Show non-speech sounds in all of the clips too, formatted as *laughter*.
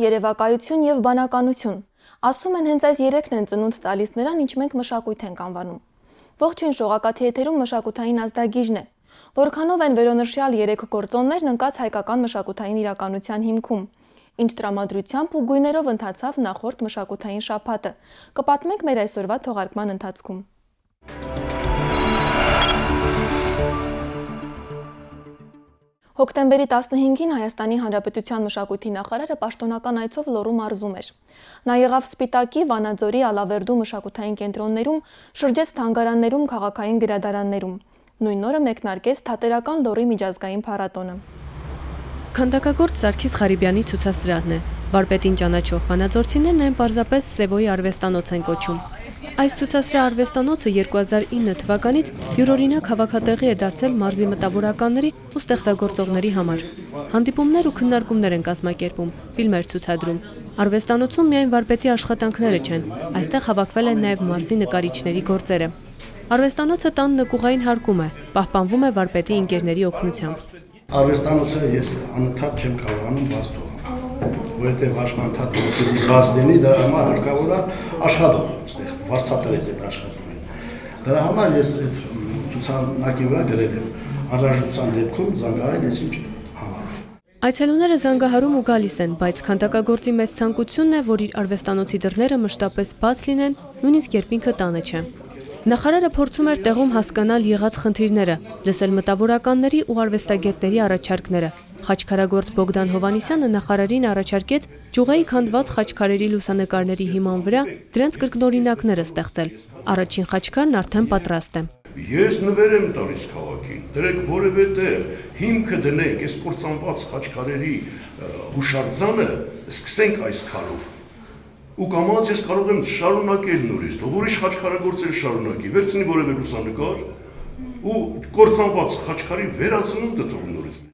Երևակայություն եւ բանականություն։ Ասում են հենց այս երեքն են ծնունդ տալիս նրան, ինչ մենք մշակույթ ենք անվանում։ Ողջույն շողակաթի եթերում մշակութային ազդագիժն է։ Որքանով են վերոնշյալ երեք գործոններն ընկած հայկական մշակութային իրականության հիմքում։ Ինչ տրամադրությամբ ու գույներով ընթացավ նախորդ մշակութային շաբաթը։ Կպատմենք մեր այսօրվա թողարկման ընթացքում։ Հոկտեմբերի 15-ին Հայաստանի Հանրապետության մշակույթի նախարարը պաշտոնական այցով Լոռու մարզում էր։ Նա եղավ Սպիտակի, Վանաձորի, Ալավերդու մշակութային կենտրոններում, շրջեց թանգարաններում, քաղաքային գրադարաններում։ Նույն օրը մեկնարկեց Թատերական Լոռի միջազգային փառատոնը։ Քանդակագործ Սարգիս Ղարիբյանի ցուցասրահն է։ Վարպետին ճանաչող վանաձորցիներն այն պարզապես Սևոյի արվեստանոց են կոչում։ Այս ցուցասրահ արվեստանոցը 2009 թվականից յուրօրինակ հավաքատեղի է դարձել մարզի մտավորականների ու ստեղծագործողների համար։ Հանդիպումներ ու քննարկումներ են կազմակերպում, ֆիլմեր ցուցադրում։ Արվեստանոցում միայն վարպետի աշխատանքները չեն, այստեղ հավաքվել են նաև մարզի նկարիչների գործերը։ Արվեստանոցը տան նկուղային հարկում է, պահպանվում է վարպետի ընկերների օգնությամբ։ Արվեստանոցը ես անընդհատ չեմ կարողանում բաց թողնել որովհետև աշխատանք որպեսի բաց լինի, դրա համար հարկավոր է աշխատող, այստեղ վարձատրեց այդ աշխատանքին։ Դրա համար ես այդ ցուցանակի վրա գրել եմ. Անհրաժեշտության դեպքում զանգահարել ես ինչ Այցելուները զանգահարում ու գալիս են, բայց քանդակագործի մեծ ցանկությունն է, որ իր արվեստանոցի դռները մշտապես բաց լինեն, նույնիսկ երբ ինքը տանը չէ։ Նախարարը փորձում էր տեղում հասկանալ եղած խնդիրները, լսել մտավորականների ու արվեստագետների առաջարկները, Խաչքարագործ Բոգդան Հովանիսյանը նախարարին առաջարկեց ճյուղայի քանդված խաչքարերի լուսանկարների հիման վրա դրանց կրկնօրինակները ստեղծել։ Առաջին խաչքարն արդեն պատրաստ է։ Ես նվեր եմ տալիս քաղաքին։ Դրեք որևէ տեղ հիմքը դնենք այս կործանված խաչքարերի հուշարձանը, սկսենք այս քարով։ Ու կամաց ես կարող եմ շարունակել նորից, թող ուրիշ խաչքարագործել շարունակի, վերցնի որևէ լուսանկար ու կործանված խաչքարի վերացնունդը թող նորից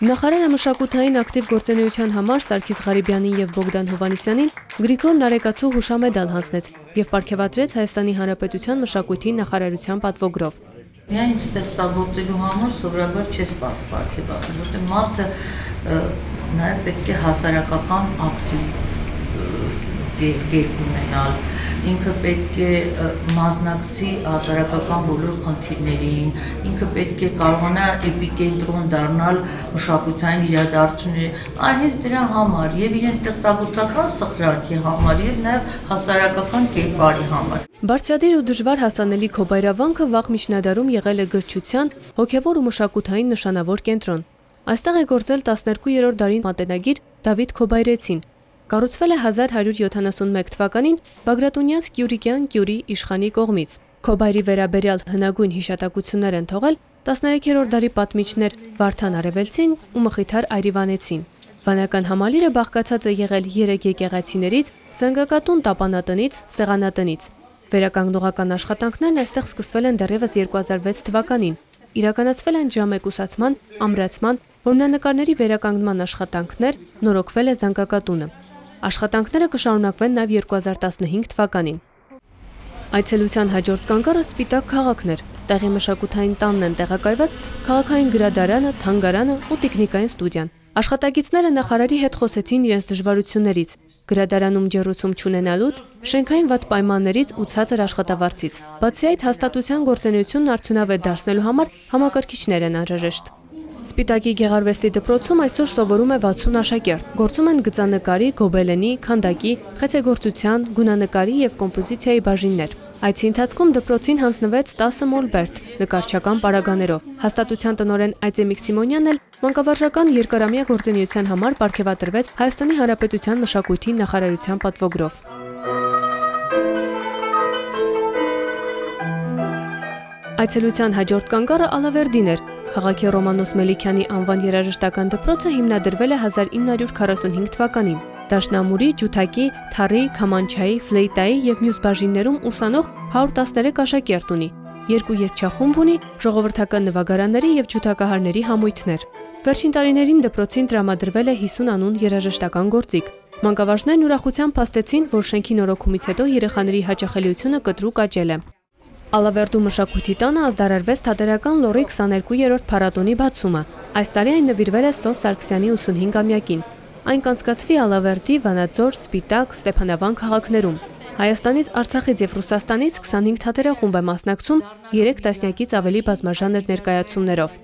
Նախարարը մշակութային ակտիվ գործունեության համար Սարգիս Ղարիբյանին եւ Բոգդան Հովանիսյանին Գրիգոր Նարեկացու հուշամեդալ հանձնեց եւ ապարգևատրեց Հայաստանի Հանրապետության մշակույթի նախարարության պատվոգրով։ Միայն ստեղծագործելու համար սովորաբար չես ապարգևատրում, որտեղ մարդը նաև պետք է հասարակական ակտիվ դերք ունենալ, ինքը պետք է մասնակցի հասարակական բոլոր խնդիրներին, ինքը պետք է կարողանա էպիկենտրոն դառնալ մշակութային իրադարձությունների, այնպես դրա համար եւ իրեն ստեղծագործական սխրանքի համար եւ նաեւ հասարակական կերպարի համար։ Բարձրադիր ու դժվար հասանելի Քոբայրավանքը վաղ միջնադարում եղել է գրչության, հոգևոր ու մշակութային նշանավոր կենտրոն։ Այստեղ է գործել 12-րդ դարին մատենագիր Դավիթ Քոբայրեցին, Կառուցվել է 1171 թվականին Բագրատունյան Սկյուրիկյան Կյուրի իշխանի կողմից։ Քոբայրի վերաբերյալ հնագույն հիշատակություններ են թողել 13-րդ դարի պատմիչներ Վարդան Արևելցին ու Մխիթար Այրիվանեցին։ Վանական համալիրը բաղկացած է եղել 3 եկեղեցիներից, Զանգակատուն տապանատնից, Սեղանատնից։ Վերականգնողական աշխատանքներն այստեղ սկսվել են դեռևս 2006 թվականին։ Իրականացվել են ջամեկուսացման, ամրացման, որմնանկարների վերականգնման աշխատանքներ, նորոգվել է Զանգակատունը։ Աշխատանքները կշարունակվեն նաև 2015 թվականին։ Այցելության հաջորդ կանգառը Սպիտակ քաղաքն էր։ Տեղի մշակութային տանն են տեղակայված քաղաքային գրադարանը, թանգարանը ու տեխնիկային ստուդիան։ Աշխատագիցները նախարարի հետ խոսեցին իրենց դժվարություններից, գրադարանում ջերուցում չունենալուց, շենքային վատ պայմաններից ու ցածր աշխատավարձից։ Բացի այդ, հաստատության գործունեությունն արդյունավետ դարձնելու համար համակարգիչներ են անհրաժեշտ։ Սպիտակի գեղարվեստի դպրոցում այսօր սովորում է 60 աշակերտ։ Գործում են գծանկարի, գոբելենի, քանդակի, խեցեգործության, գունանկարի եւ կոմպոզիցիայի բաժիններ։ Այցի ընթացքում դպրոցին հանձնվեց 10 մոլբերտ նկարչական պարագաներով։ Հաստատության տնորեն Այծեմիկ Սիմոնյանն էլ մանկավարժական երկարամյա գործունեության համար ապարգևատրվեց Հայաստանի Հանրապետության մշակույթի նախարարության պատվոգրով։ Այցելության հաջորդ կանգառը Ալավերդին էր, Քաղաքի Ռոմանոս Մելիքյանի անվան երաժշտական դպրոցը հիմնադրվել է 1945 թվականին։ Դաշնամուրի, ջութակի, թարի, քամանչայի, ֆլեյտայի եւ մյուս բաժիններում ուսանող 113 աշակերտ ունի։ Երկու երգչախումբ ունի, ժողովրդական նվագարանների եւ ջութակահարների համույթներ։ Վերջին տարիներին դպրոցին տրամադրվել է 50 անուն երաժշտական գործիք։ Մանկավարժներն ուրախությամբ փաստեցին, որ շենքի նորոգումից հետո երեխաների հաճախելիությունը կտրուկ աճել է։ Ալավերդու մշակույթի տանը ազդարարվեց թատերական լորի 22-րդ փառատոնի բացումը։ Այս տարի այն նվիրվել է Սոս Սարգսյանի 85-ամյակին։ Այն կանցկացվի Ալավերդի, Վանաձոր, Սպիտակ, Ստեփանավան քաղաքներում։ Հայաստանից, Արցախից եւ Ռուսաստանից 25 թատերախումբ է մասնակցում 3 տասնյակից ավելի բազմաժանր ներկայացումներով։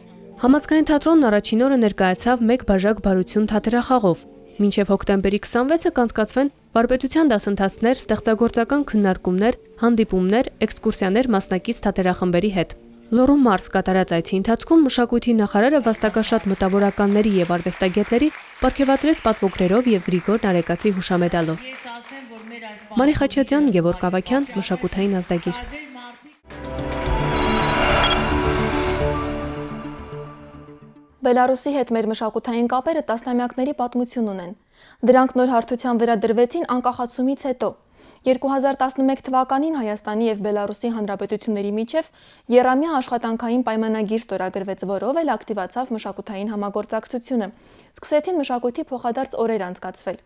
Համացկային թատրոնն առաջին օրը ներկայացավ մեկ բաժակ բարություն թատերախաղով։ Մինչև հոկտեմբերի 26-ը կանցկացվեն վարպետության դասընթացներ, ստեղծագործական քննարկումներ, հանդիպումներ, էքսկուրսիաներ մասնակից թատերախմբերի հետ։ Լոռու Մարս կատարած այցի ընթացքում մշակույթի նախարարը վաստակաշատ մտավորականների եւ արվեստագետների ապարգևատրեց պատվոգրերով եւ Գրիգոր Նարեկացի հուշամեդալով։ Մարի Խաչատյան, Գևորգ Ավակյան, մշակութային ազդագիր։ Բելարուսի հետ մեր մշակութային կապերը տասնամյակների պատմություն ունեն։ Դրանք նոր հարթության վերադրվեցին անկախացումից հետո։ 2011 թվականին Հայաստանի եւ Բելարուսի հանրապետությունների միջև Երամիա աշխատանքային պայմանագիր ստորագրվեց, որով էլ ակտիվացավ մշակութային համագործակցությունը։ Սկսեցին մշակույթի փոխադարձ օրեր անցկացվել։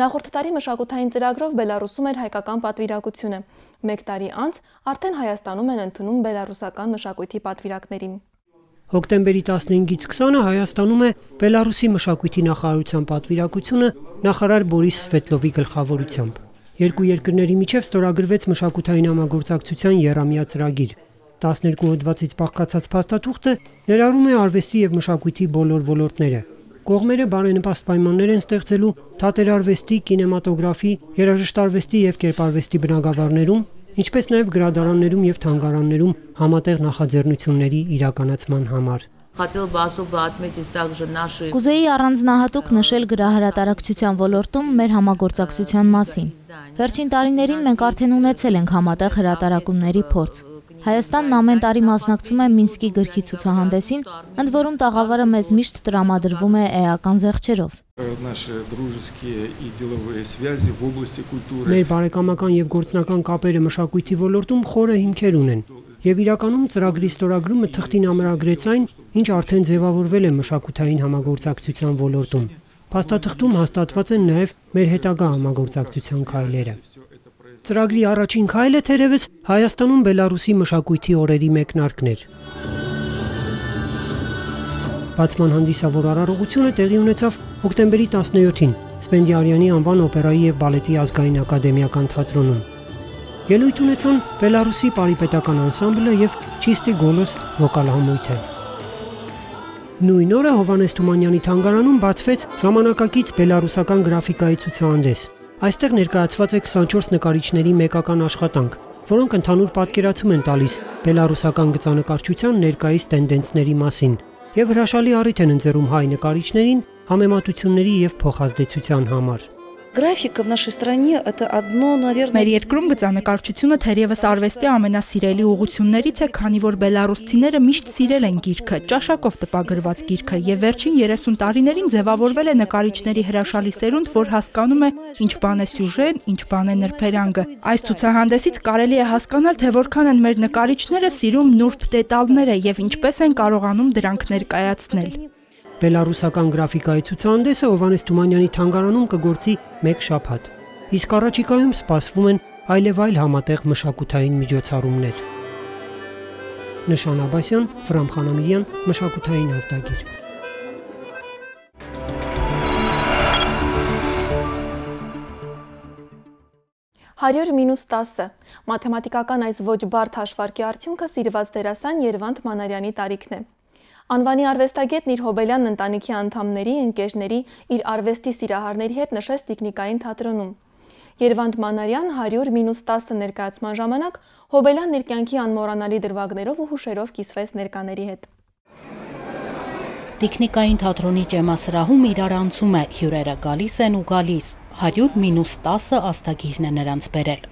Նախորդ տարի մշակութային ծրագրով Բելարուսում էր հայկական պատվիրակությունը։ 1 տարի անց արդեն Հայաստանում են ընդունում բելարուսական մշակույթի պատվիրակներին։ Հոկտեմբերի 15-ից 20-ը Հայաստանում է Բելարուսի մշակույթի նախարարության պատվիրակությունը նախարար Բորիս Սվետլովի գլխավորությամբ։ Երկու երկրների միջև ստորագրվեց մշակութային համագործակցության երամիա ծրագիր։ 12 հոդվածից բաղկացած փաստաթուղթը ներառում է արվեստի եւ մշակույթի բոլոր ոլորտները։ Կողմերը բարենպաստ պայմաններ են ստեղծելու թատերարվեստի, կինեմատոգրաֆի, երաժշտարվեստի եւ կերպարվեստի բնագավառներում, ինչպես նաեւ գրադարաններում եւ թանգարաններում համատեղ նախաձեռնությունների իրականացման համար։ Хотел бы особо отметить также наши Կուզեի առանձնահատուկ նշել գրահրատարակչության ոլորտում մեր համագործակցության մասին։ Վերջին տարիներին մենք արդեն ունեցել ենք համատեղ հրատարակումների փորձ։ Հայաստանն ամեն տարի մասնակցում է Մինսկի գրքի ցուցահանդեսին, ընդ որում տաղավարը մեզ միշտ տրամադրվում է էական զեղչերով։ Մեր բարեկամական եւ գործնական կապերը մշակույթի ոլորտում խորը հիմքեր ունեն։ Եվ իրականում ծրագրի ստորագրումը թղթին ամրագրեց այն, ինչ արդեն ձևավորվել է մշակութային համագործակցության ոլորտում։ Փաստաթղթում հաստատված են նաև մեր հետագա համագործակցության քայլերը։ Ծրագրի առաջին քայլը թերևս Հայաստանում Բելարուսի մշակույթի օրերի մեկնարկն էր։ Բացման հանդիսավոր արարողությունը տեղի ունեցավ հոկտեմբերի 17-ին Սպենդիարյանի անվան օպերայի եւ բալետի ազգային ակադեմիական թատրոնում։ Ելույթ ունեցան Բելարուսի պարիպետական անսամբլը եւ Չիստի Գոլոս վոկալ համույթը։ Նույն օրը Հովանես Թումանյանի թանգարանում բացվեց ժամանակակից բելարուսական գրաֆիկայի ցուցահանդես։ Այստեղ ներկայացված է 24 նկարիչների մեկական աշխատանք, որոնք ընդհանուր պատկերացում են տալիս բելարուսական գծանկարչության ներկայիս տենդենսների մասին եւ հրաշալի առիթ են ընձեռում հայ նկարիչներին համեմատությունների եւ փոխազդեցության համար։ Գրաֆիկը в нашей стране это одно, наверное, Մեր երկրում գծանկարչությունը թերևս արվեստի ամենասիրելի ուղություններից է, քանի որ բելարուսցիները միշտ սիրել են գիրքը, ճաշակով տպագրված գիրքը, եւ վերջին 30 տարիներին ձևավորվել է նկարիչների հրաշալի սերունդ, որ հասկանում է ինչ բան է սյուժեն, ինչ բան է նրբերանգը։ Այս ցուցահանդեսից կարելի է հասկանալ, թե որքան են մեր նկարիչները սիրում նուրբ դետալները եւ ինչպես են կարողանում դրանք ներկայացնել։ Բելարուսական գրաֆիկայի ցուցահանդեսը Հովանես Թումանյանի թանգարանում կգործի 1 շաբաթ։ Իսկ առաջիկայում սպասվում են այլևայլ համատեղ մշակութային միջոցառումներ։ Նշան Աբասյան, Ֆրամ Խանամիրյան, մշակութային ազդագիր։ Հարյուր մինուս 10-ը։ Մաթեմատիկական այս ոչ բարդ հաշվարկի արդյունքը սիրված դերասան Երվանդ Մանարյանի տարիքն է։ Անվանի արվեստագետն իր Հոբելյան ընտանիքի անդամների, ընկերների, իր արվեստի սիրահարների հետ նշեց տեխնիկային թատրոնում։ Երվանդ Մանարյան 100 մինուս 10 ներկայացման ժամանակ Հոբելյան իր կյանքի անմոռանալի դրվագներով ու հուշերով կիսվեց ներկաների հետ։ Տեխնիկային թատրոնի ճեմասրահում իրար անցում է, հյուրերը գալիս են ու գալիս, 100 մինուս 10-ը աստագիրն է նրանց բերել։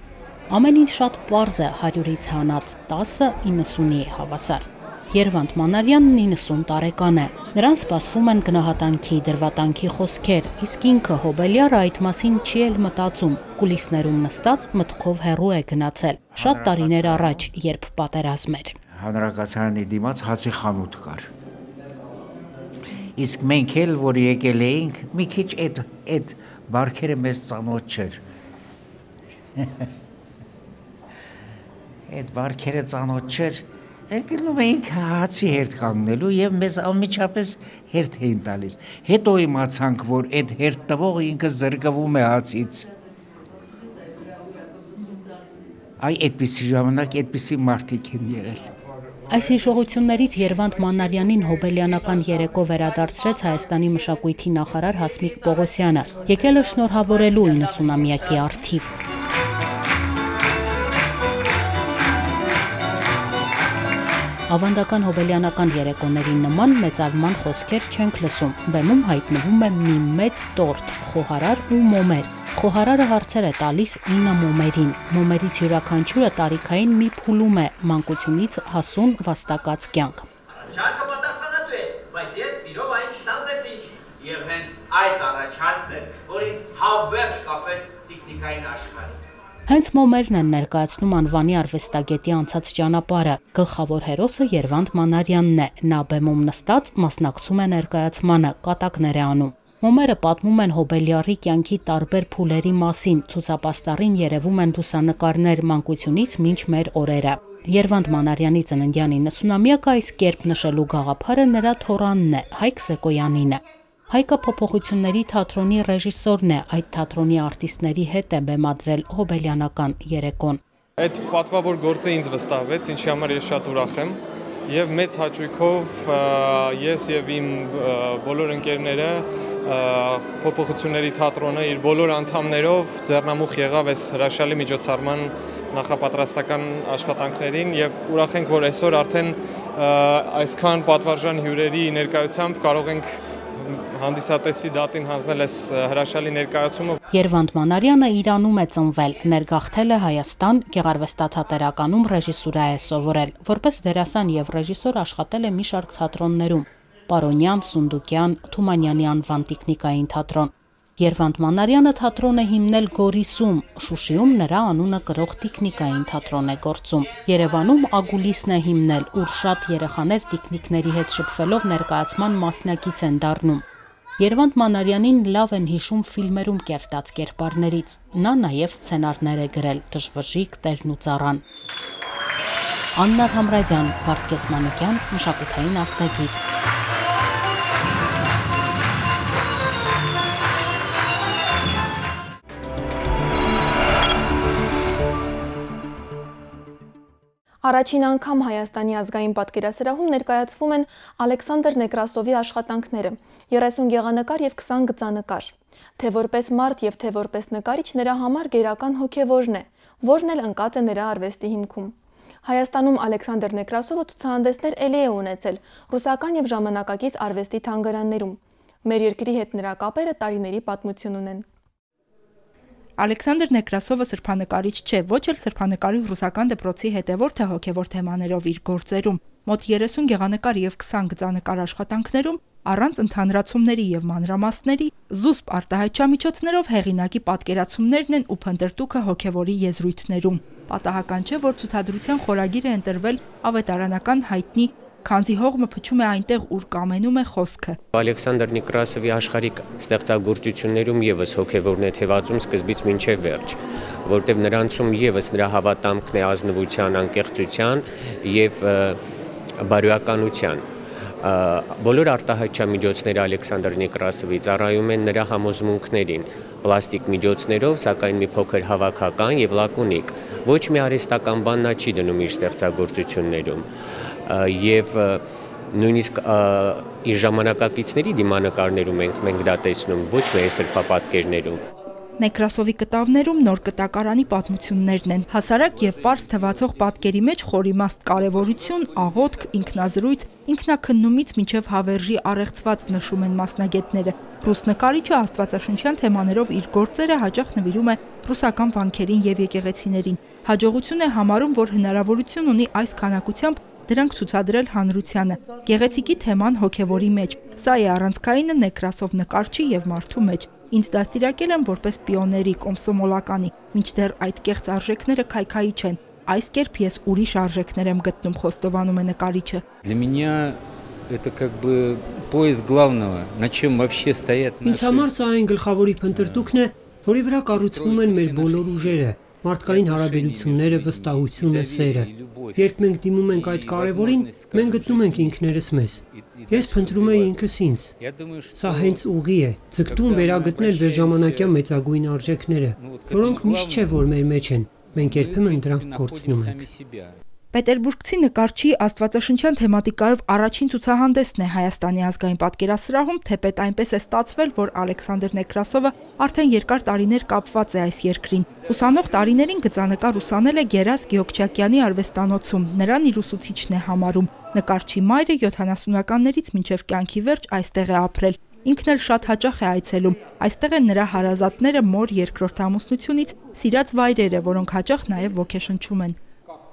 Ամեն ինչ շատ պարզ է 100-ից հանած, 10-ը 90-ի է հավասար։ Երվանդ Մանարյանն 90 տարեկան է։ Նրան սպասվում են գնահատանքի, դրվատանքի խոսքեր, իսկ ինքը Հոբելյարը այդ մասին չի էլ մտածում։ Կուլիսներում նստած մտքով հեռու է գնացել։ Շատ տարիներ առաջ, երբ պատերազմ էր։ Հանրակացարանի դիմաց հացի խանութ կար։ Իսկ մենք էլ, որ եկել էինք, մի քիչ այդ այդ բարքերը մեզ ծանոթ չէր։ *laughs* Այդ բարքերը ծանոթ չէր, Եկնում էինք հացի հերթ կանգնելու եւ մեզ անմիջապես հերթ էին տալիս։ Հետո իմացանք, որ այդ հերթ տվողը ինքը զրկվում է հացից։ Այ այդպիսի ժամանակ այդպիսի մարդիկ են եղել։ Այս հիշողություններից Երվանդ Մանարյանին հոբելյանական երեկո վերադարձրեց Հայաստանի մշակույթի նախարար Հասմիկ Պողոսյանը, եկել է շնորհավորելու 90-ամյակի արթիվ։ Ավանդական հոբելյանական երեկոների նման մեծարման խոսքեր չենք լսում։ Բեմում հայտնվում է մի մեծ տորտ, խոհարար ու մոմեր։ Խոհարարը հարցեր է տալիս 9 մոմերին։ Մոմերից յուրաքանչյուրը տարիքային մի փուլում է մանկությունից հասուն վաստակած կյանք։ Շարքը պատասխանատու է, բայց ես սիրով այն չտանձնեցի։ Եվ հենց այդ առաջարկն է, որ ինձ հավերժ կապեց տեխնիկային աշխարհին։ Հենց մոմերն են ներկայացնում անվանի արվեստագետի անցած ճանապարհը։ Գլխավոր հերոսը Երվանդ Մանարյանն է։ Նա բեմում նստած մասնակցում է ներկայացմանը, կատակներ է անում։ Մոմերը պատմում են Հոբելյարի կյանքի տարբեր փուլերի մասին, ցուցապաստառին երևում են լուսանկարներ մանկությունից մինչ մեր օրերը։ Երվանդ Մանարյանի ծննդյան 90-ամյակը այս կերպ նշելու գաղափարը նրա թորանն է, Հայկ Սեկոյանինը։ Հայկը փոփոխությունների թատրոնի ռեժիսորն է, այդ թատրոնի արտիստների հետ է բեմադրել հոբելյանական երեկոն։ Այդ պատվավոր գործը ինձ վստահվեց, ինչի համար ես շատ ուրախ եմ եւ մեծ հաճույքով ես եւ իմ բոլոր ընկերները փոփոխությունների թատրոնը իր բոլոր անդամներով ձեռնամուխ եղավ այս հրաշալի միջոցառման նախապատրաստական աշխատանքներին եւ ուրախ ենք որ այսօր արդեն այսքան պատվարժան հյուրերի ներկայությամբ կարող ենք հանդիսատեսի դատին հանձնել այս հրաշալի ներկայացումը։ Երվանդ Մանարյանը Իրանում է ծնվել, ներգաղթել է Հայաստան, գեղարվեստաթատերականում ռեժիսուրա է սովորել։ Որպես դերասան եւ ռեժիսոր աշխատել է մի շարք թատրոններում՝ Պարոնյան, Սունդուկյան, Թումանյանի անվան տեխնիկային թատրոն։ Երվանդ Մանարյանը թատրոն է հիմնել Գորիսում, Շուշիում նրա անունը կրող տեխնիկային թատրոն է գործում։ Երևանում Ագուլիսն է հիմնել, ուր շատ երեխաներ տեխնիկների հետ շփվելով ներկայացման մասնակից են դառնում։ Երվանդ Մանարյանին լավ են հիշում ֆիլմերում կերտած կերպարներից։ Նա նաև սցենարներ է գրել Դժվժիկ Տերն ու ծառան։ Աննա Համրազյան, Վարդգես Մանուկյան, մշակութային աստագիր։ Առաջին անգամ Հայաստանի ազգային պատկերասրահում ներկայացվում են Ալեքսանդր Նեկրասովի աշխատանքները՝ 30 գեղանկար եւ 20 գծանկար։ Թե որպես մարդ եւ թե որպես նկարիչ նրա համար գերական հոգեվորն է, որն էլ ընկած է նրա արվեստի հիմքում։ Հայաստանում Ալեքսանդր Նեկրասովը ցուցահանդեսներ ելի է ունեցել ռուսական եւ ժամանակակից արվեստի թանգարաններում։ Մեր երկրի հետ նրա կապերը տարիների պատմություն ունեն։ Ալեքսանդր Նեկրասովը սրբանկարիչ չէ, ոչ էլ սրբանկարի ռուսական դպրոցի հետևորդ է հոգևոր թեմաներով իր գործերում։ Մոտ 30 գեղանկար եւ 20 գծանկար աշխատանքներում առանց ընդհանրացումների եւ մանրամասների զուսպ արտահայտչամիջոցներով հեղինակի պատկերացումներն են ու փնտրտուքը հոգևորի եզրույթներում։ Պատահական չէ, որ ցուցադրության խորագիր է ընտրվել ավետարանական հայտնի քանզի հողմը փչում է այնտեղ, ուր կամենում է խոսքը։ Ալեքսանդր Նիկրասովի աշխարհիկ ստեղծագործություններում եւս հոգեվորն է թևածում սկզբից մինչև վերջ, որտեղ նրանցում եւս նրա հավատամքն է ազնվության, անկեղծության եւ բարոյականության բոլոր արտահայտչամիջոցները Ալեքսանդր Նիկրասովի ծառայում են նրա համոզմունքներին պլաստիկ միջոցներով, սակայն մի փոքր հավաքական եւ լակոնիկ։ Ոչ մի արհեստական բան նա չի դնում իր ստեղծագործություններում եւ նույնիսկ իր ժամանակակիցների դիմանկարներում ենք մենք դա տեսնում, ոչ միայն սրբապատկերներում։ Նեկրասովի կտավներում նոր կտակարանի պատմություններն են։ Հասարակ եւ པարս թվացող պատկերի մեջ խորիմաստ կարեւորություն, աղոթք, ինքնազրույց, ինքնակննումից մինչև հավերժի առեղծված նշում են մասնագետները։ Ռուս նկարիչը աստվածաշնչյան թեմաներով իր գործերը հաճախ նվիրում է ռուսական վանքերին եւ եկեղեցիներին։ Հաջողություն է համարում, որ հնարավորություն ունի այս քանակությամբ դրանք ցուցադրել հանրությանը։ Գեղեցիկի թեման հոգևորի մեջ։ Սա է առանցքայինը Նեկրասով նկարչի եւ մարդու մեջ։ Ինձ դաստիարակել են որպես պիոների կոմսոմոլականի, մինչդեռ այդ կեղծ արժեքները քայքայի չեն։ Այս կերպ ես ուրիշ արժեքներ եմ գտնում, խոստովանում է նկարիչը։ Для меня это как бы поиск главного, на чем вообще стоят наши Ինձ համար սա այն գլխավորի փնտրտուքն է, որի վրա կառուցվում են մեր բոլոր ուժերը, մարդկային հարաբերությունները, վստահությունը, սերը։ Երբ մենք դիմում ենք այդ կարևորին, մենք գտնում ենք ինքներս մեզ։ Ես փնտրում եի ինքս ինձ։ Սա հենց ուղի է, ձգտում վերագտնել վերժամանակյա մեծագույն արժեքները, որոնք միշտ չէ որ մեր մեջ են։ Մենք երբեմն դրանք կորցնում ենք։ Պետերբուրգցի նկարչի աստվածաշնչյան թեմատիկայով առաջին ցուցահանդեսն է Հայաստանի ազգային պատկերասրահում, թեպետ այնպես է ստացվել, որ Ալեքսանդր Նեկրասովը արդեն երկար տարիներ կապված է այս երկրին։ Ուսանող տարիներին գծանկար ուսանել է Գերազ Գեոգչակյանի արվեստանոցում, նրան իր ուսուցիչն է համարում։ Նկարչի մայրը 70-ականներից մինչև կյանքի վերջ այստեղ է ապրել։ Ինքն էլ շատ հաճախ է այցելում։ Այստեղ են նրա հարազատները մոր երկրորդ ամուսնությունից սիրած վայրերը, որոնք հաճախ նաև ոգեշնչում են։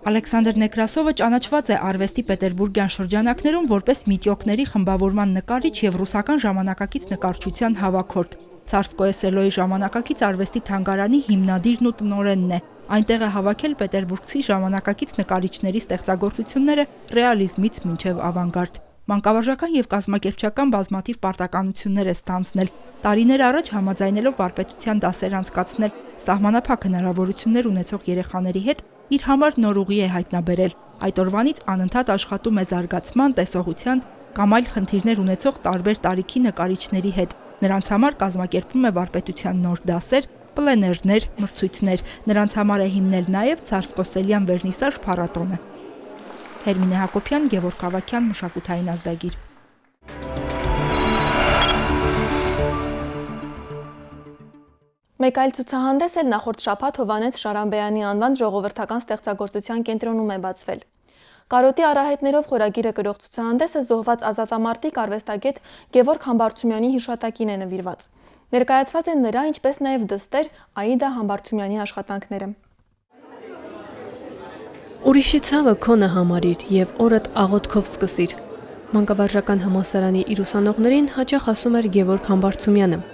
Ալեքսանդր Նեկրասովը ճանաչված է արվեստի պետերբուրգյան շրջանակներում որպես միտյոկների խմբավորման նկարիչ եւ ռուսական ժամանակակից նկարչության հավաքորդ։ Ցարսկոե Սելոյի ժամանակակից արվեստի թանգարանի հիմնադիրն ու տնօրենն է։ Այնտեղ է հավաքել պետերբուրգցի ժամանակակից նկարիչների ստեղծագործությունները ռեալիզմից մինչև ավանգարդ։ Մանկավարժական եւ կազմակերպչական բազմաթիվ պարտականություններ է ստանձնել։ Տարիներ առաջ համաձայնելով վարպետության դասեր անցկացնել, սահմանափակ հնարավորություններ ունեցող երեխաների հետ իր համար նոր ուղի է հայտնաբերել։ Այդ օրվանից անընդհատ աշխատում է զարգացման, տեսողության կամ այլ խնդիրներ ունեցող տարբեր տարիքի նկարիչների հետ։ Նրանց համար կազմակերպում է վարպետության նոր դասեր, պլեներներ, մրցույթներ։ Նրանց համար է հիմնել նաև Ցարսկոսելյան վերնիսաժ փառատոնը։ Հերմինե Հակոբյան, Գևորգ Ավակյան, մշակութային ազդագիր։ Մեկ այլ ցուցահանդես էլ նախորդ շաբաթ Հովանես Շարամբեյանի անվան ժողովրդական ստեղծագործության կենտրոնում է բացվել։ Կարոտի արահետներով խորագիրը գրող ցուցահանդեսը զոհված ազատամարտիկ արվեստագետ Գևորգ Համբարձումյանի հիշատակին է նվիրված։ Ներկայացված են նրա, ինչպես նաև դստեր Աիդա Համբարձումյանի աշխատանքները։ Ուրիշի ցավը քոնը համարիր եւ օրդ աղոթքով սկսիր։ Մանկավարժական համասարանի իր ուսանողներին հաճախ ասում էր Գևորգ Համբարձումյանը։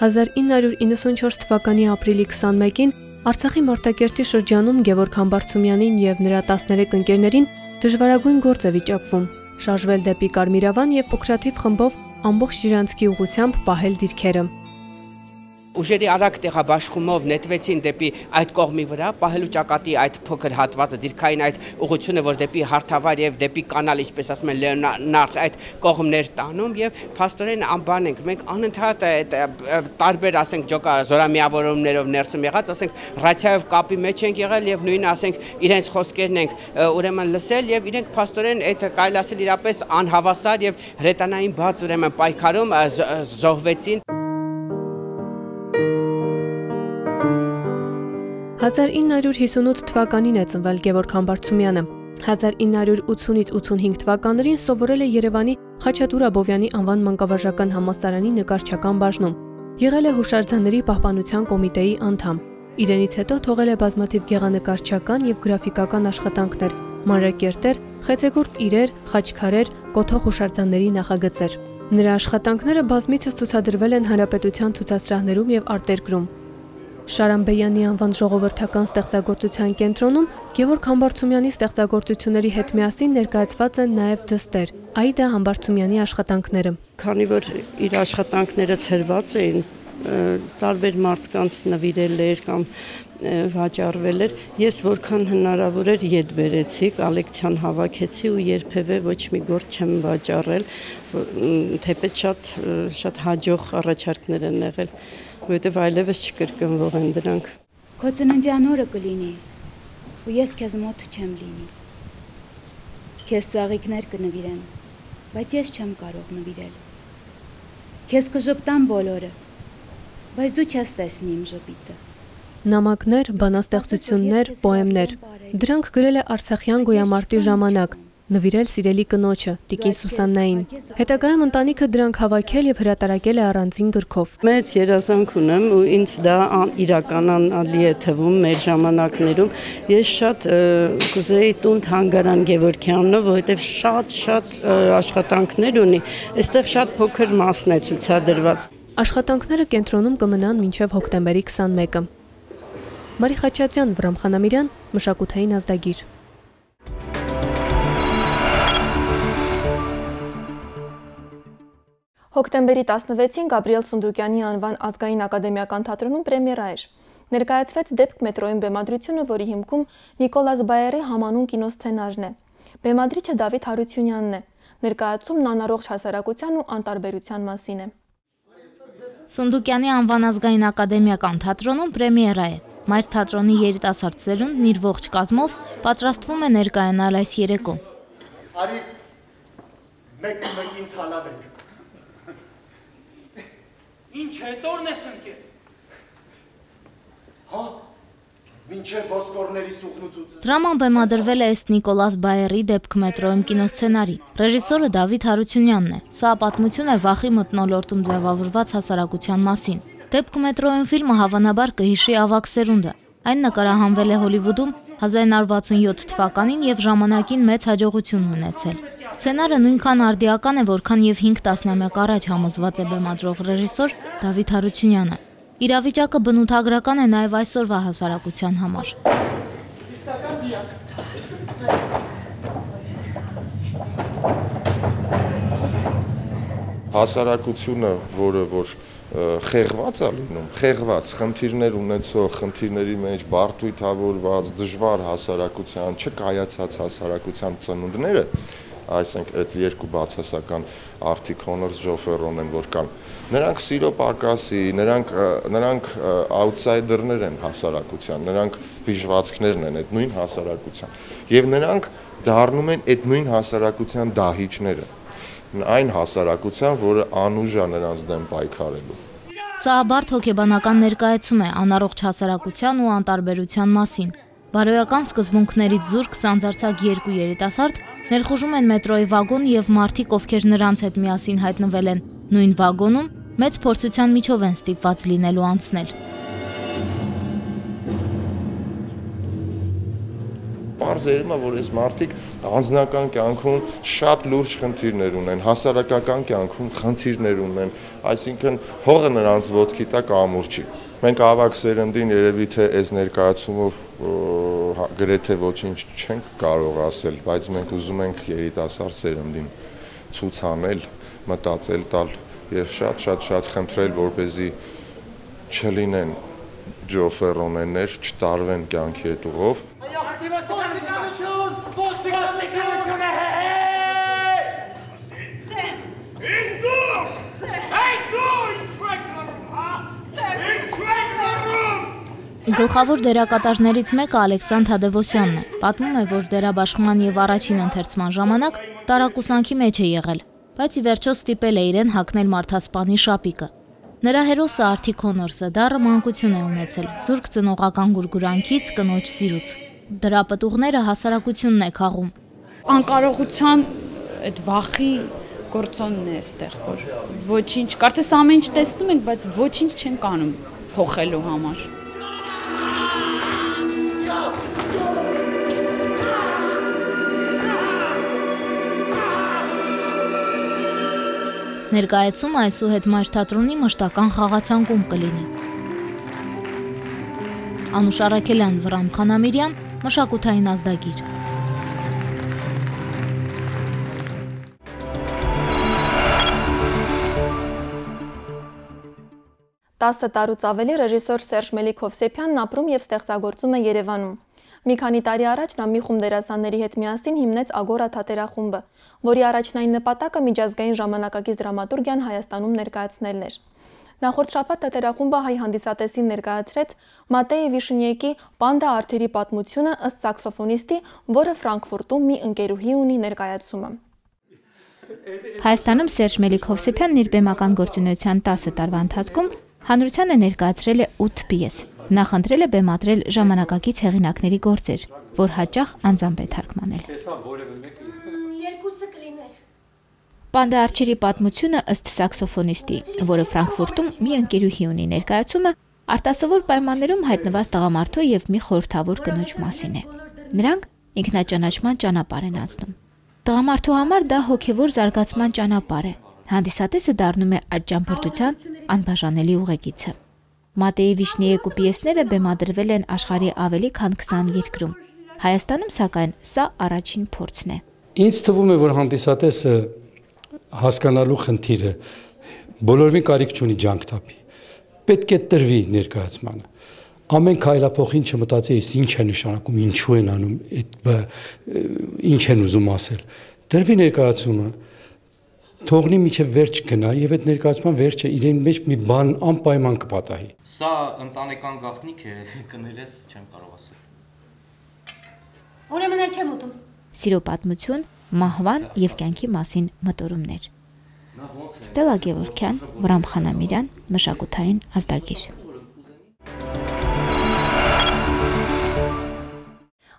1994 թվականի ապրիլի 21-ին Արցախի Մարտակերտի շրջանում Գևորգ Համբարձումյանին եւ նրա 13 ընկերներին դժվարագույն գործ է վիճակվում՝ շարժվել դեպի Կարմիրավան եւ Պոկրատիվ խմբով ամբողջ Ժիրանցքի ուղությամբ պահել դիրքերը ուժերի արագ տեղաբաշխումով նետվեցին դեպի այդ կողմի վրա, պահելու ճակատի այդ փոքր հատվածը, դիրքային այդ ուղությունը, որ դեպի հարթավար եւ դեպի կանալ, ինչպես ասում են Լեոնարդ, այդ կողմներ տանում եւ փաստորեն անբան ենք։ Մենք անընդհատ այդ տարբեր, ասենք, ջոկա զորամիավորումներով ներսում եղած, ասենք, ռացիայով կապի մեջ ենք եղել եւ նույնը, ասենք, իրենց խոսքերն ենք ուրեմն լսել եւ իրենք փաստորեն այդ կարելի ասել իրապես անհավասար եւ հրետանային բաց ուրեմն պայքարում զոհվեցին 1958 թվականին է ծնվել Գևորգ Համբարձումյանը։ 1980-ից 85 թվականներին սովորել է Երևանի Խաչատուր Աբովյանի անվան մանկավարժական համալսարանի նկարչական բաժնում։ Եղել է հուշարձանների պահպանության կոմիտեի անդամ։ Իրենից հետո թողել է բազմաթիվ գեղանկարչական եւ գրաֆիկական աշխատանքներ, մանրակերտեր, խեցեգործ իրեր, խաչքարեր, կոթող հուշարձանների նախագծեր։ Նրա աշխատանքները բազմիցս ցուցադրվել են հանրապետության ցուցասրահներում եւ արտերկրում։ Շարամբեյանի անվան ժողովրդական ստեղծագործության կենտրոնում Գևորգ Համբարձումյանի ստեղծագործությունների հետ միասին ներկայացված են նաև դստեր Աիդա Համբարձումյանի աշխատանքները։ Քանի որ իր աշխատանքները ցրված էին տարբեր մարդկանց նվիրել էր կամ վաճառվել էր ես որքան հնարավոր էր յետ բերեցի կոլեկցիան հավաքեցի ու երբևէ ոչ մի գործ չեմ վաճառել թեպետ շատ շատ հաջող առաջարկներ են եղել որովհետև այլևս չկրկնվող են դրանք։ Քո ծննդյան օրը կլինի, ու ես քեզ մոտ չեմ լինի։ Քեզ ծաղիկներ կնվիրեմ, բայց ես չեմ կարող նվիրել։ Քեզ կժպտան բոլորը, բայց դու չես տեսնի իմ ժպիտը։ Նամակներ, բանաստեղծություններ, պոեմներ։ Դրանք գրել է Արցախյան գոյամարտի ժամանակ, նվիրել սիրելի կնոջը Տիկին Սուսաննային։ Հետագայում ընտանիքը դրանք հավաքել եւ հրատարակել է առանձին գրքով։ Մեծ երազանք ունեմ ու ինձ դա իրականանալի է թվում մեր ժամանակներում։ Ես շատ կուզեի տուն հանգարան Գևորգյանով, որովհետեւ շատ-շատ աշխատանքներ ունի։ Այստեղ շատ փոքր մասն է ցուցադրված։ Աշխատանքները կենտրոնում կմնան մինչև հոկտեմբերի 21-ը։ Մարի Խաչատյան, Վրամ Խանամիրյան, մշակութային ազդագիր։ Հոկտեմբերի 16-ին Գաբրիել Սունդուկյանի անվան ազգային ակադեմիական թատրոնում պրեմիերա էր։ Ներկայացվեց դեպք մետրոյին բեմադրությունը, որի հիմքում Նիկոլաս Բայերի համանուն կինոսցենարն է։ Բեմադրիչը Դավիթ Հարությունյանն է։ Ներկայացումն անառողջ հասարակության ու անտարբերության մասին է։ Սունդուկյանի անվան ազգային ակադեմիական թատրոնում պրեմիերա է։ Մայր թատրոնի երիտասարդ սերունդն իր ողջ կազմով պատրաստվում է ներկայանալ այս երեկո։ Արի մեկ մեկին թալավենք։ Ինչ է տորն ես ընկել։ Հա, Մինչև ոսկորների սուխնուցուցը։ Դրաման բեմադրվել է ըստ Նիկոլաս Բայերի դեպք մետրոյում կինոսցենարի։ Ռեժիսորը Դավիթ Հարությունյանն է։ Սա պատմություն է վախի մտնոլորտում ձևավորված հասարակության մասին։ Դեպք մետրոյում ֆիլմը հավանաբար կհիշի ավակ սերունդը։ Այն նկարահանվել է Հոլիվուդում 1967 թվականին եւ ժամանակին մեծ հաջողություն ունեցել։ Սցենարը նույնքան արդիական է, որքան եւ 5 տասնամյակ առաջ համոզված է բեմադրող ռեժիսոր Դավիթ Հարությունյանը։ Իրավիճակը բնութագրական է նաև այսօրվա հասարակության համար։ Հասարակությունը, որը որ խեղված է լինում, խեղված, խնդիրներ ունեցող, խնդիրների մեջ բարդույթավորված, դժվար հասարակության, չկայացած հասարակության ծնունդները, այսինքն այդ երկու բացասական Arctic Honors Joferon են, որ կան։ Նրանք սիրո պակասի, նրանք նրանք outsider-ներ են հասարակության, նրանք վիժվածքներն են այդ նույն հասարակության։ Եվ նրանք դառնում են այդ նույն հասարակության դահիճները այն հասարակության, որը անուժ է նրանց դեմ պայքարելու։ Սա բարդ հոգեբանական ներկայացում է անառողջ հասարակության ու անտարբերության մասին։ Բարոյական սկզբունքներից զուրկ սանձարցակ երկու երիտասարդ ներխուժում են մետրոյի վագոն եւ մարդիկ, ովքեր նրանց հետ միասին հայտնվել են նույն վագոնում, մեծ փորձության միջով են ստիպված լինելու անցնել։ Պարզերում է, որ այս մարդիկ անձնական կյանքում շատ լուրջ խնդիրներ ունեն, հասարակական կյանքում խնդիրներ ունեն, այսինքն հողը նրանց ոտքի տակ ամուր չի։ Մենք ավակ սերնդին երևի թե այս ներկայացումով հա, գրեթե ոչինչ չենք կարող ասել, բայց մենք ուզում ենք երիտասարդ սերնդին ցույց անել, մտածել տալ եւ շատ-շատ-շատ խնդրել, որ เป զի չլինեն ջոֆերոնեներ, չտարվեն կյանքի հետ ուղով Գլխավոր դերակատարներից մեկը Ալեքսանդր Հադևոսյանն է։ Պատմում է, որ դերաբաշխման եւ առաջին ընթերցման ժամանակ տարակուսանքի մեջ է եղել, բայց ի վերջո ստիպել է իրեն հակնել մարդասպանի շապիկը։ Նրա հերոսը Արթիկ Հոնորսը դառը մանկություն է ունեցել, զուրկ ծնողական գուրգուրանքից, կնոջ սիրուց։ Դրա պտուղները հասարակությունն է քաղում։ Անկարողության այդ վախի գործոնն է այստեղ, որ ոչինչ, կարծես ամեն ինչ տեսնում ենք, բայց ոչինչ չենք անում փոխելու համար։ Ներկայացումը այսուհետ Մայր թատրոնի մշտական խաղացանկում կլինի։ Անուշ Արաքելյան, Վրամ Խանամիրյան, մշակութային ազդագիր։ Տասը տարուց ավելի ռեժիսոր Սերժ Մելիքովսեփյանն ապրում եւ ստեղծագործում է Երևանում։ Մի քանի տարի առաջ նա մի խումբ դերասանների հետ միասին հիմնեց Ագորա թատերախումբը, որի առաջնային նպատակը միջազգային ժամանակակից դրամատուրգիան Հայաստանում ներկայացնելն էր։ Նախորդ շաբաթ թատերախումբը հայ հանդիսատեսին ներկայացրեց Մատեյ Վիշնյեկի Պանդա արտերի պատմությունը ըստ սաքսոֆոնիստի, որը Ֆրանկֆուրտում մի ընկերուհի ունի ներկայացումը։ Հայաստանում Սերժ Մելիքովսեփյանն իր բեմական գործունեության 10 տարվա ընթացքում հանրությանը ներկայացրել է 8 պիես, Նախընտրել է բեմադրել ժամանակակից հեղինակների գործեր, որ հաճախ անձամբ է թարգմանել։ Երկուսը կլիներ։ Պանդա Արչերի պատմությունը ըստ սաքսոֆոնիստի, որը Ֆրանկֆուրտում մի ընկերուհի ունի ներկայացումը, արտասովոր պայմաններում հայտնված տղամարդու եւ մի խորթավոր կնոջ մասին է։ Նրանք ինքնաճանաչման ճանապարհ են անցնում։ Տղամարդու համար դա հոգևոր զարգացման ճանապարհ է։ Հանդիսատեսը դառնում է այդ ճամփորդության անբաժանելի ուղեկիցը։ Մատեի Վիշնիեկու պիեսները բեմադրվել են աշխարհի ավելի քան 20 երկրում։ Հայաստանում սակայն սա առաջին փորձն է։ Ինձ թվում է, որ հանդիսատեսը հասկանալու խնդիրը բոլորովին կարիք չունի ջանք տապի։ Պետք է տրվի ներկայացմանը։ ամեն քայլափոխին չմտածի ես ինչ է նշանակում, ինչու են անում, այդ ինչ են ուզում ասել։ Դրվի ներկայացումը թողնի միջև վերջ գնա եւ այդ ներկայացման վերջը իրեն մեջ մի բան անպայման կպատահի։ Սա ընտանեկան գաղտնիք է, կներես չեմ կարող ասել։ Ուրեմն էլ չեմ ուտում։ Սիրո պատմություն, մահվան եւ կյանքի մասին մտորումներ։ Ստելա Գևորքյան, Վրամ Խանամիրյան, մշակութային ազդագիր։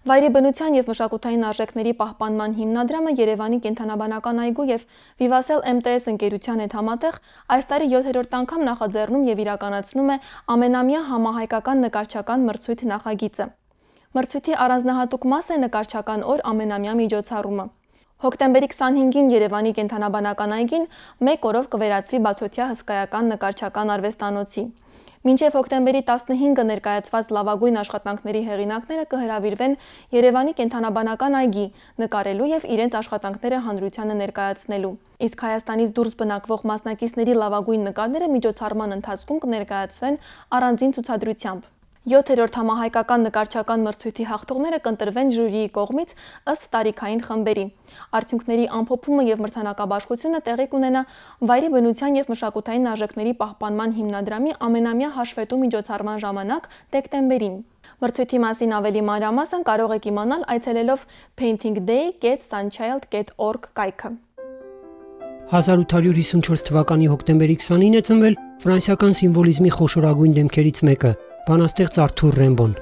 Վայրի բնության եւ մշակութային արժեքների պահպանման հիմնադրամը Երևանի կենթանաբանական այգու եւ Vivacell MTS ընկերության հետ համատեղ այս տարի 7-րդ անգամ նախաձեռնում եւ իրականացնում է ամենամյա համահայկական նկարչական մրցույթ նախագիծը։ Մրցույթի առանձնահատուկ մաս է նկարչական օր ամենամյա միջոցառումը։ Հոկտեմբերի 25-ին Երևանի կենթանաբանական այգին մեկ օրով կվերածվի բացօթյա հսկայական նկարչական արվեստանոցի։ Մինչև հոկտեմբերի 15-ը ներկայացված լավագույն աշխատանքների հեղինակները կհրավիրվեն Երևանի կենթանաբանական այգի նկարելու եւ իրենց աշխատանքները հանրությանը ներկայացնելու։ Իսկ Հայաստանից դուրս բնակվող մասնակիցների լավագույն նկարները միջոցառման ընթացքում կներկայացվեն առանձին ցուցադրությամբ։ 7-րդ համահայկական նկարչական մրցույթի հաղթողները կընտրվեն ժյուրիի կողմից ըստ տարիքային խմբերի։ Արդյունքների ամփոփումը եւ մրցանակաբաշխությունը տեղի կունենա Վայրի բնության եւ մշակութային արժեքների պահպանման հիմնադրամի ամենամյա հաշվետու միջոցառման ժամանակ դեկտեմբերին։ Մրցույթի մասին ավելի մանրամասն կարող եք իմանալ այցելելով paintingday.sunchild.org կայքը։ 1854 թվականի հոկտեմբերի 29-ը ծնվել ֆրանսիական սիմվոլիզմի խոշորագույն դեմքերից մեկը՝ բանաստեղծ Արթուր Ռեմբոն։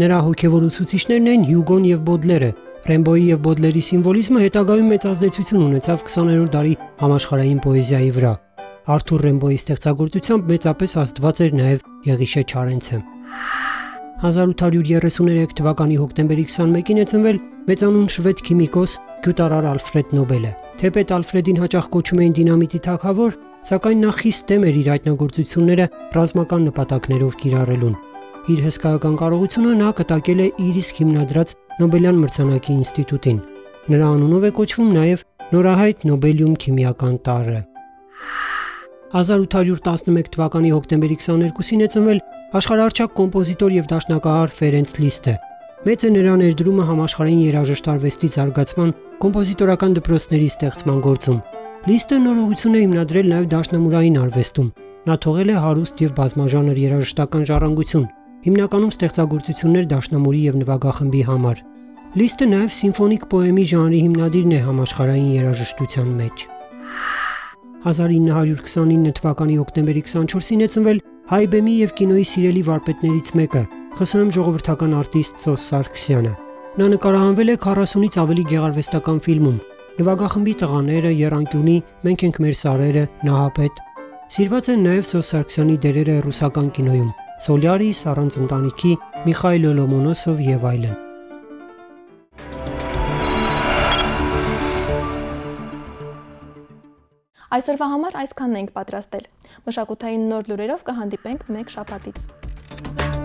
Նրա հոգևոր ուսուցիչներն են Հյուգոն եւ Բոդլերը։ Ռեմբոյի եւ Բոդլերի սիմվոլիզմը հետագայում մեծ ազդեցություն ունեցավ 20-րդ դարի համաշխարհային պոեզիայի վրա։ Արթուր Ռեմբոյի ստեղծագործությամբ մեծապես ազդված էր նաեւ Եղիշե Չարենցը։ 1833 թվականի հոկտեմբերի 21-ին է ծնվել մեծանուն շվեդ քիմիկոս Գյուտարար Ալֆրեդ Նոբելը։ Թեպետ Ալֆրեդին հաճախ կոչում էին դինամիտի թագավոր, սակայն նա խիստ դեմ էր իր հայտնագործությունները ռազմական նպատակներով կիրառելուն։ Իր հսկայական կարողությունը նա կտակել է իր իսկ հիմնադրած Նոբելյան մրցանակի ինստիտուտին։ Նրա անունով է կոչվում նաև նորահայտ Նոբելիում քիմիական տարրը։ 1811 թվականի հոկտեմբերի 22-ին է ծնվել աշխարհարչակ կոմպոզիտոր եւ դաշնակահար Ֆերենց Լիստը։ Մեծ է նրա ներդրումը համաշխարհային երաժշտարվեստի զարգացման կոմպոզիտորական դպրոցների ստեղծման գործում։ Լիստը նորոգություն է հիմնադրել նաև դաշնամուրային արվեստում։ Նա թողել է հարուստ եւ բազմաժանր երաժշտական ժառանգություն, հիմնականում ստեղծագործություններ դաշնամուրի եւ նվագախմբի համար։ Լիստը նաև սիմֆոնիկ պոեմի ժանրի հիմնադիրն է համաշխարհային երաժշտության մեջ։ 1929 թվականի հոկտեմբերի 24-ին է ծնվել հայ բեմի եւ կինոյի սիրելի վարպետներից մեկը՝ ԽՍՀՄ ժողովրդական արտիստ Ծոս Սարգսյանը։ Նա նկարահանվել է 40-ից ավելի գեղարվեստական ֆիլմում, Նվագախմբի տղաները, Երանկյունի, Մենք ենք մեր սարերը, Նահապետ։ Սիրված են նաև Սոս Սարգսյանի դերերը ռուսական կինոյում՝ Սոլյարիս, Առանց ընտանիքի, Միխայել Լոմոնոսով եւ այլն։ Այսօրվա համար այսքանն ենք պատրաստել։ Մշակութային նոր լուրերով կհանդիպենք մեկ շաբաթից։